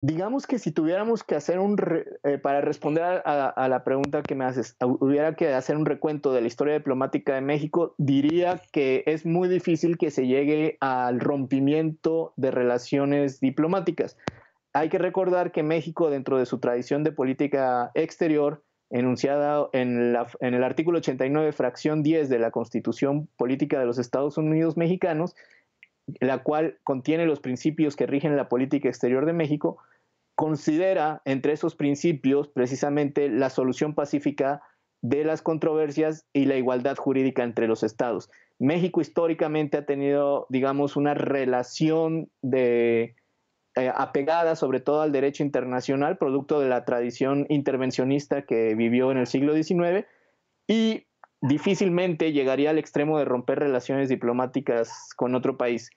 digamos que si tuviéramos que hacer un, eh, para responder a, la pregunta que me haces, hubiera que hacer un recuento de la historia diplomática de México, diría que es muy difícil que se llegue al rompimiento de relaciones diplomáticas. Hay que recordar que México, dentro de su tradición de política exterior, enunciada en, en el artículo 89, fracción 10 de la Constitución Política de los Estados Unidos Mexicanos, la cual contiene los principios que rigen la política exterior de México, considera entre esos principios precisamente la solución pacífica de las controversias y la igualdad jurídica entre los estados. México históricamente ha tenido, digamos, una relación de eh, apegada sobre todo al derecho internacional, producto de la tradición intervencionista que vivió en el siglo XIX, y difícilmente llegaría al extremo de romper relaciones diplomáticas con otro país.